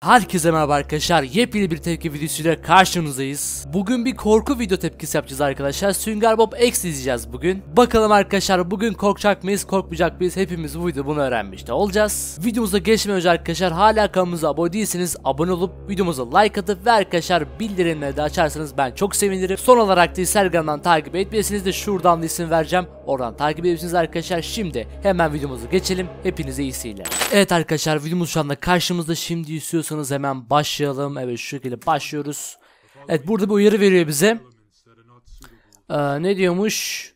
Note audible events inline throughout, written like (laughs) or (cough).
Herkese merhaba arkadaşlar. Yepyeni bir tepki videosuyla karşınızdayız. Bugün bir korku video tepkisi yapacağız arkadaşlar. Sünger Bob X izleyeceğiz bugün. Bakalım arkadaşlar bugün korkacak mıyız, korkmayacak mıyız? Hepimiz bu videoda bunu öğrenmiş de olacağız. Videomuza geçmeden önce arkadaşlar hala kanalımıza abone değilseniz abone olup videomuza like atıp ve arkadaşlar bildirimleri de açarsanız ben çok sevinirim. Son olarak da Instagram'dan takip etmeyesiniz de şuradan da isim vereceğim. Oradan takip edebilirsiniz arkadaşlar. Şimdi hemen videomuza geçelim. Hepinize iyi seyirler. Evet arkadaşlar videomuz şu anda karşımızda. Şimdi istiyorsanız hemen başlayalım. Evet şu şekilde başlıyoruz. Evet burada bir uyarı veriyor bize. Ee, ne diyormuş?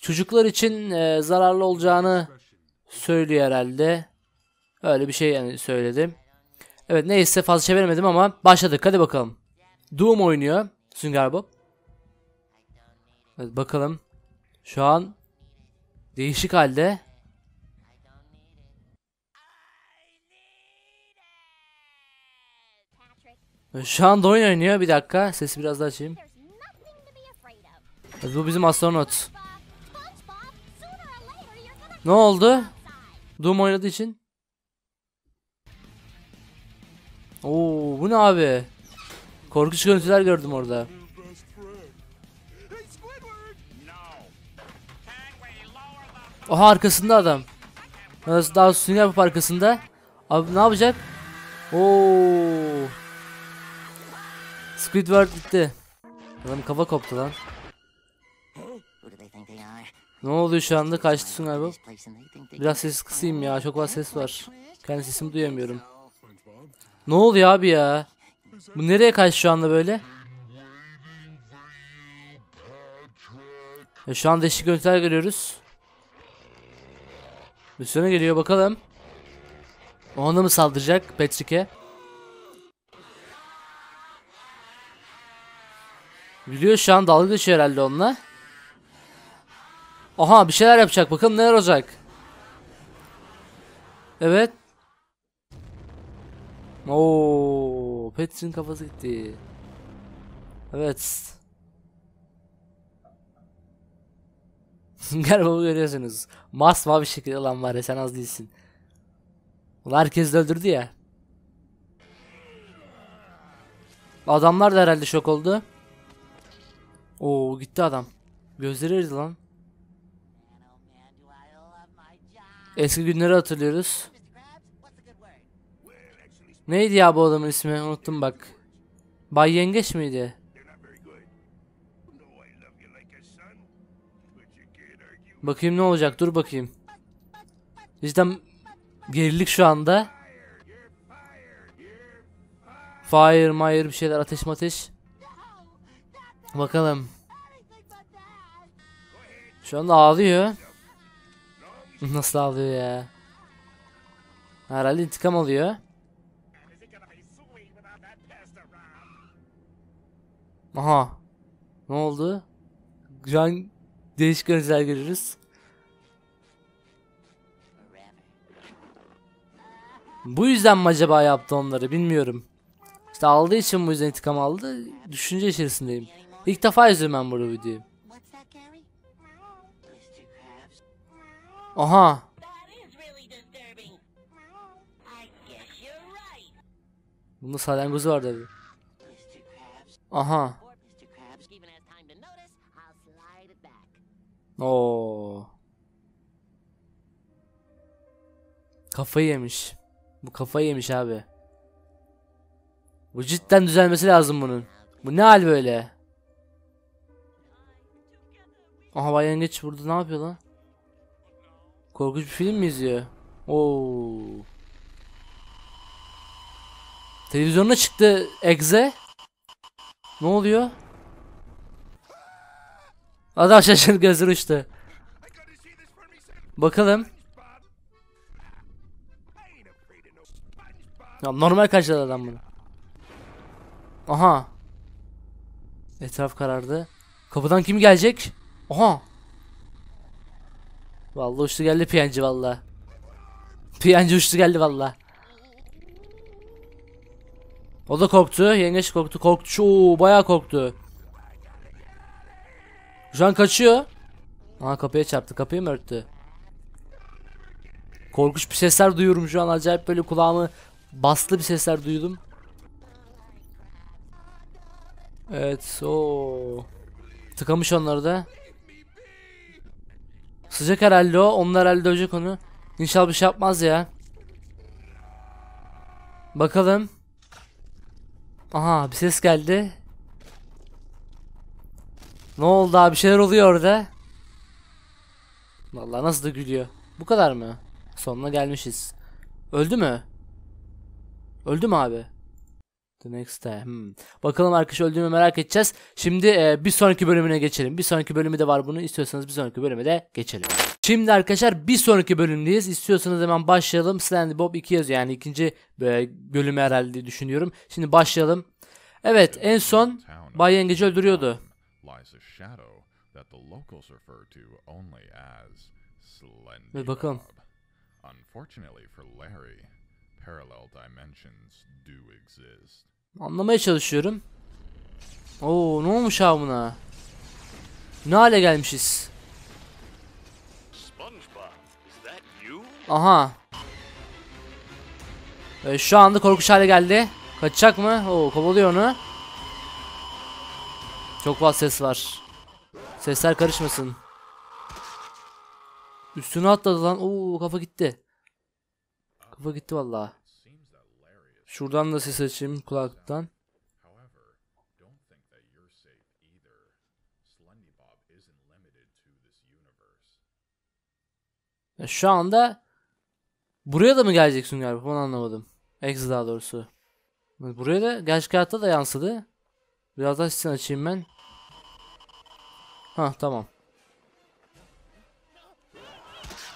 Çocuklar için e, zararlı olacağını söylüyor herhalde. Öyle bir şey yani söyledi. Evet neyse fazla çeviremedim ama başladık. Hadi bakalım. Doom oynuyor. Sünger Bob. Evet bakalım. Şu an değişik halde. Şu anda oyun oynuyor. Bir dakika. Sesi biraz daha açayım. Evet, bu bizim astronot. Ne oldu? Doom oynadığı için. Oo, bu ne abi? Korkunç görüntüler gördüm orada. Oha arkasında adam. Daha üstünü yapıp arkasında. Abi ne yapacak? Oo. Squidward gitti. Adam kafa koptu lan. Ne oluyor şu anda? Kaçtı galiba. Biraz ses kısayım ya. Çok fazla ses var. Kendi sesimi duyamıyorum. Ne oluyor abi ya? Bu nereye kaçtı şu anda böyle? Ya şu an değişik görüntüler görüyoruz. Misyona geliyor bakalım. Ona mı saldıracak Patrick'e? Biliyor şu an dalga geçiyor herhalde onunla. Aha bir şeyler yapacak. Bakalım neler olacak. Evet. Oo, Patrick'in kafası gitti. Evet. (laughs) Sünger Bob'u görüyorsunuz. Masmavi şekilde lan var ya sen az değilsin. Ulan herkes de öldürdü ya. Adamlar da herhalde şok oldu. Oo gitti adam. Gözleri eridi lan. Eski günleri hatırlıyoruz. Neydi ya bu adamın ismi? Unuttum bak. Bay Yengeç miydi? Bakayım ne olacak? Dur bakayım. Cidden gerilik şu anda. Fire, fire bir şeyler ateş ateş. Bakalım. Şu anda ağlıyor. Nasıl ağlıyor ya? Herhalde intikam alıyor. Aha. Ne oldu? Şu an değişik görüntüler görüyoruz. Bu yüzden mi acaba yaptı onları bilmiyorum. İşte aldığı için bu yüzden intikam aldı. Düşünce içerisindeyim. İlk defa izliyorum ben bu videoyu. Aha. Bunda salyangozu var tabi. Aha. Oo. Kafayı yemiş. Bu kafayı yemiş abi. Bu cidden düzelmesi lazım bunun. Bu ne hal böyle? Aha Bay Yengeç burada ne yapıyor lan? Korkunç bir film mi izliyor? Oo. Televizyonda çıktı Egze. Ne oluyor? Adam şaşırdı gözleri uçtu. Bakalım. Ya normal karşıladı adam bunu. Aha. Etraf karardı. Kapıdan kim gelecek? Aha. Vallahi uçtu geldi piyancı valla. Piyancı uçtu geldi valla. O da korktu. Yengeç korktu. Korktu. Bayağı korktu. Şu an kaçıyor. Aha kapıya çarptı. Kapıyı mı örttü? Korkunç bir sesler duyuyorum şu an acayip böyle kulağımı Baslı bir sesler duydum. Evet o tıkamış onları da. Sıcak herhalde o. Onlar herhalde dövecek onu. İnşallah bir şey yapmaz ya. Bakalım. Aha bir ses geldi. Ne oldu abi bir şeyler oluyor orada. Vallahi nasıl da gülüyor. Bu kadar mı? Sonuna gelmişiz. Öldü mü? Öldü mü abi? The next day. Hmm. Bakalım arkadaş öldüğümü merak edeceğiz. Şimdi e, bir sonraki bölümüne geçelim. Bir sonraki bölümü de var bunu. İstiyorsanız bir sonraki bölüme de geçelim. Şimdi arkadaşlar bir sonraki bölümdeyiz. İstiyorsanız hemen başlayalım. Slendy Bob 2 yazıyor. Yani ikinci e, bölümü herhalde diye düşünüyorum. Şimdi başlayalım. Evet en son Bay Yengeci öldürüyordu. Ve bakalım. Bob. Unfortunately for Larry, parallel dimensions do exist. Anlamaya çalışıyorum. Oo ne olmuş abi buna? Ne hale gelmişiz? SpongeBob, is that you? Aha. Ee, şu anda korkunç hale geldi. Kaçacak mı? Oo kovalıyor onu. Çok fazla ses var. Sesler karışmasın. Üstüne atladı lan. Oo kafa gitti. Kafa gitti vallahi. Şuradan da ses açayım kulaktan. Bob. Ya şu anda buraya da mı geleceksin galiba? Onu anlamadım. X daha doğrusu. Buraya da gerçek hayatta da yansıdı. Biraz daha sesini açayım ben. Ha tamam.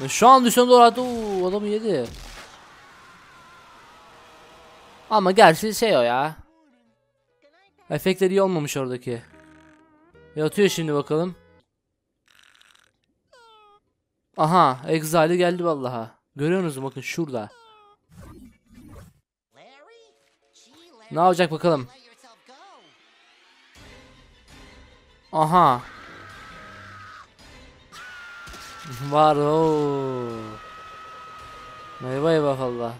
Şu an düşen doğru. Oo, adamı yedi. Ama gerçi şey o ya. Efektleri iyi olmamış oradaki. Yatıyor şimdi bakalım. Aha, Exile geldi vallaha. Görüyorsunuz? Bakın şurada. Ne yapacak bakalım. Aha. Var o. Eyvah eyvah. Allah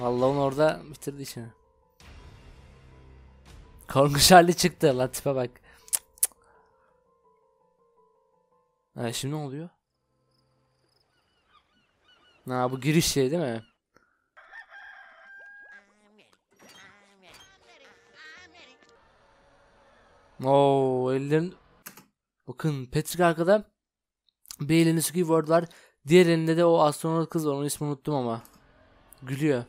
onu orada bitirdi işini. Korkunç hali çıktı lan tipe bak. Cık, cık. Şimdi ne oluyor? Ha bu giriş şey değil mi? Oo ellerin Bakın Patrick arkada bir elinde Squidward var. Diğer elinde de o astronot kız var. Onun ismini unuttum ama. Gülüyor.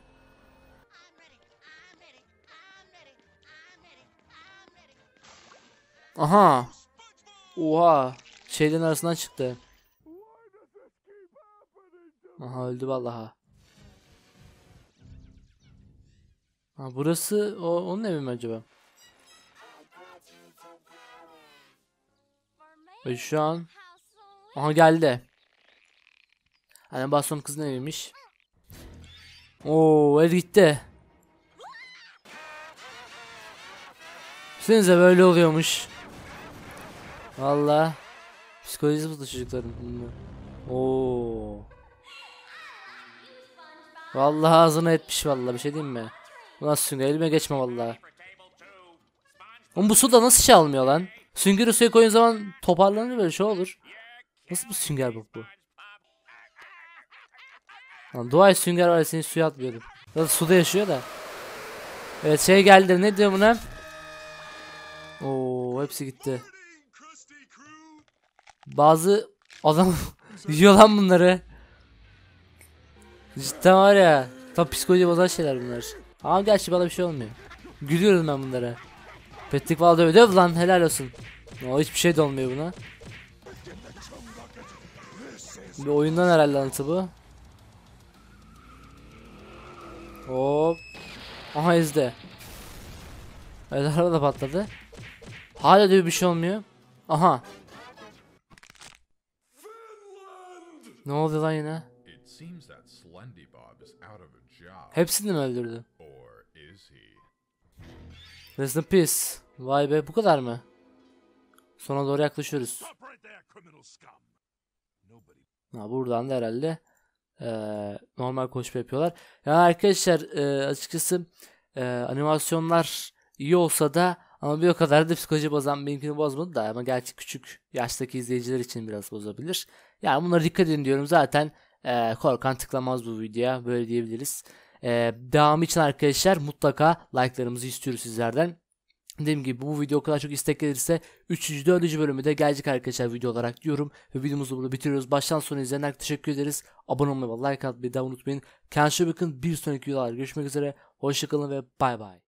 Aha. Oha. Şeylerin arasından çıktı. Aha öldü vallahi. Ha burası o onun evi mi acaba? Ve şu an aha geldi. Hani baston kızın eviymiş. Oo ev gitti. Düşünsenize böyle oluyormuş. Valla. Psikolojisi bozuldu çocukların. bunlar. Oo. Vallahi ağzına etmiş vallahi bir şey diyeyim mi? Bu nasıl sünger elime geçme vallahi. Oğlum bu suda nasıl şey almıyor lan? Süngeri suya koyun zaman toparlanır böyle şey olur. Nasıl bir sünger bu bu? Lan dua sünger var ya seni suya atmıyordum. Zaten suda yaşıyor da. Evet şey geldi ne diyor buna? Oo hepsi gitti. Bazı adam (laughs) yiyor lan bunları. Cidden var ya. Tam psikoloji bozan şeyler bunlar. Ama gerçi bana bir şey olmuyor. Gülüyorum ben bunlara. Pettik valla döv döv lan helal olsun. O hiçbir şey de olmuyor buna. Bir oyundan herhalde anıtı bu. Hop. Aha izle. Evet araba da patladı. Hala diyor bir şey olmuyor. Aha. Ne oldu lan yine? Hepsini mi öldürdü? Rest in peace. Vay be bu kadar mı? Sona doğru yaklaşıyoruz. Ha buradan da herhalde e, normal koşma yapıyorlar. Yani arkadaşlar e, açıkçası e, animasyonlar iyi olsa da ama bir o kadar da psikoloji bozan benimkini bozmadı da ama gerçi küçük yaştaki izleyiciler için biraz bozabilir. Yani bunlara dikkat edin diyorum zaten e, korkan tıklamaz bu videoya böyle diyebiliriz. E, devamı için arkadaşlar mutlaka like'larımızı istiyoruz sizlerden. Dediğim gibi bu video o kadar çok istek gelirse 3. 4. bölümü de gelecek arkadaşlar video olarak diyorum. Ve videomuzu burada bitiriyoruz. Baştan sona izleyenler teşekkür ederiz. Abone olmayı ve like atmayı da unutmayın. Kendinize bakın. Bir sonraki videolarda görüşmek üzere. Hoşçakalın ve bay bay.